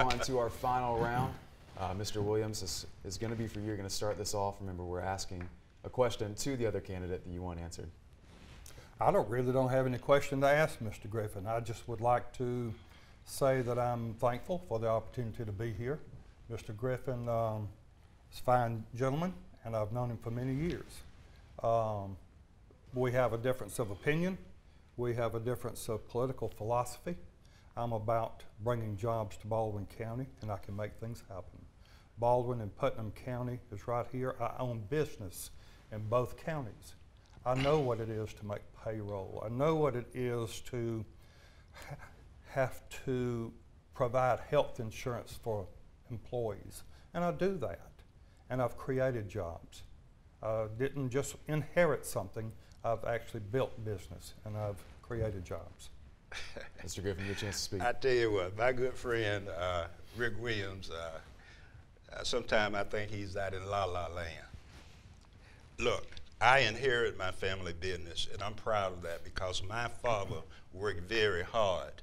On to our final round. Uh, Mr. Williams, this is going to be for you. You're going to start this off. Remember, we're asking a question to the other candidate that you want answered. I don't really don't have any question to ask Mr. Griffin. I just would like to say that I'm thankful for the opportunity to be here. Mr. Griffin um, is a fine gentleman, and I've known him for many years. Um, we have a difference of opinion. We have a difference of political philosophy. I'm about bringing jobs to Baldwin County, and I can make things happen. Baldwin and Putnam County is right here. I own business in both counties. I know what it is to make payroll. I know what it is to ha- have to provide health insurance for employees. And I do that. And I've created jobs. I didn't just inherit something, I've actually built business and I've created jobs. Mr. Griffin, your chance to speak. I tell you what, my good friend uh, Rick Williams, uh, uh, sometimes I think he's out in la la land. Look, I inherit my family business, and I'm proud of that because my father worked very hard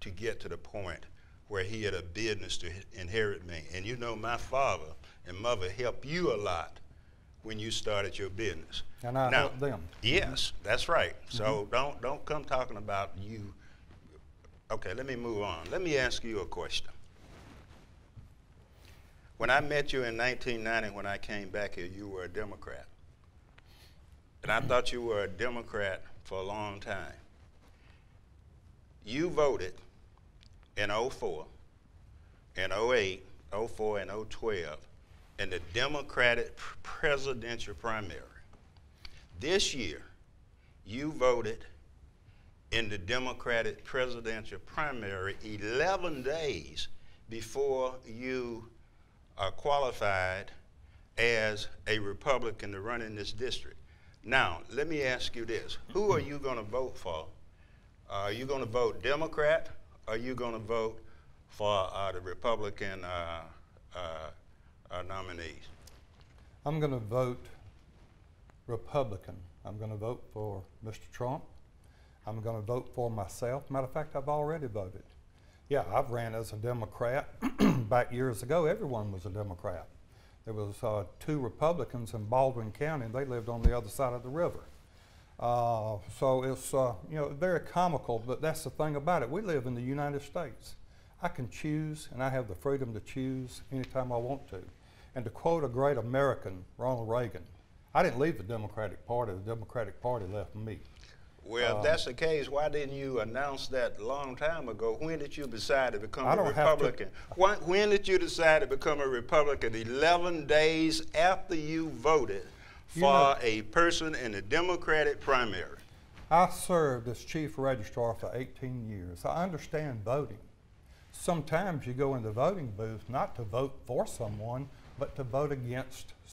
to get to the point where he had a business to inherit me. And you know, my father and mother helped you a lot when you started your business. And I now, helped them. Yes, that's right. So don't don't come talking about you. Okay, let me move on. Let me ask you a question. When I met you in 1990, when I came back here, you were a Democrat. And I thought you were a Democrat for a long time. You voted in 04, in 08, 04, and 012 in the Democratic presidential primary. This year, you voted in the Democratic presidential primary 11 days before you are qualified as a Republican to run in this district. Now, let me ask you this. Who are you going to vote for? are you going to vote Democrat? Or are you going to vote for uh, the Republican uh, uh, uh nominees? I'm going to vote Republican. I'm going to vote for Mr. Trump. I'm going to vote for myself. Matter of fact, I've already voted. Yeah, I've ran as a Democrat back years ago. Everyone was a Democrat. There was uh, two Republicans in Baldwin County, and they lived on the other side of the river. Uh, so it's uh, you know very comical, but that's the thing about it. We live in the United States. I can choose, and I have the freedom to choose anytime I want to. And to quote a great American, Ronald Reagan, I didn't leave the Democratic Party. The Democratic Party left me. Well, if uh, that's the case, why didn't you announce that a long time ago? When did you decide to become I a to- Republican? When, when did you decide to become a Republican? 11 days after you voted for You know- a person in the Democratic primary. I served as chief registrar for 18 years. I understand voting. Sometimes you go in the voting booth not to vote for someone, but to vote against